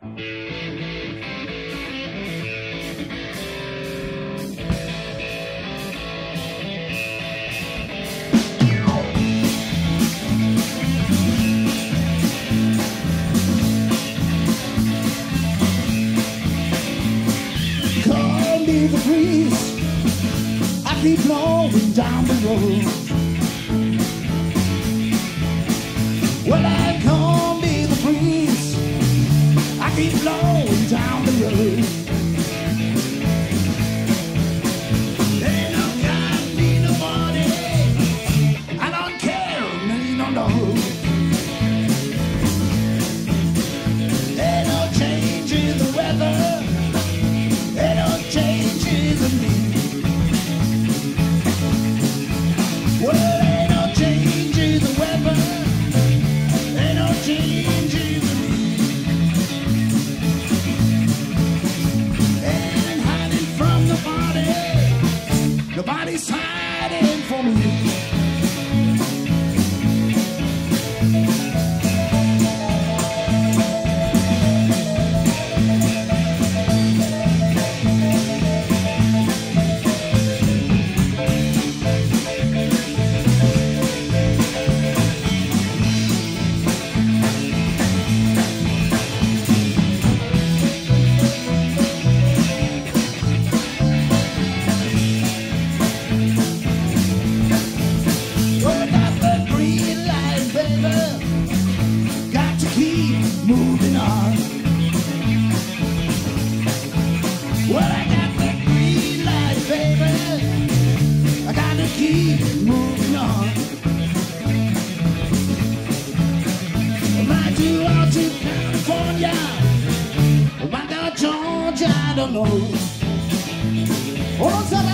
Call me the priest. I keep blowing down the road Well, I come be blown down the road. dynamo. Oh,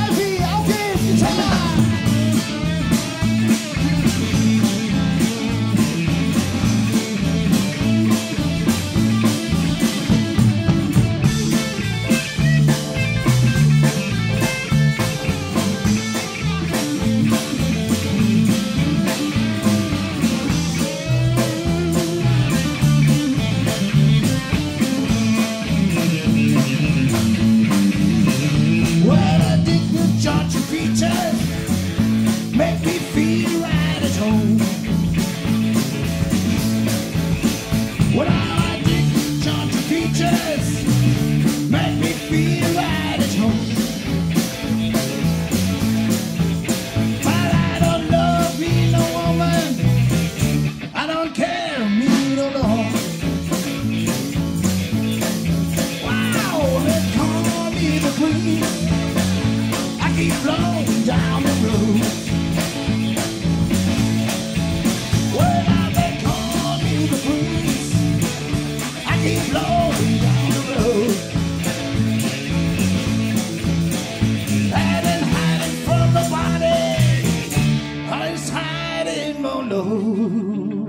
always hiding below.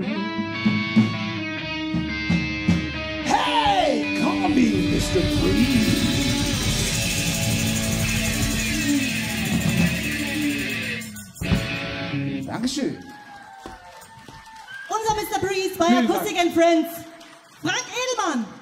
Hey, call me Mr. Breeze. Dankeschön. Unser Mr. Breeze bei Acoustic and Friends, Frank Edelmann.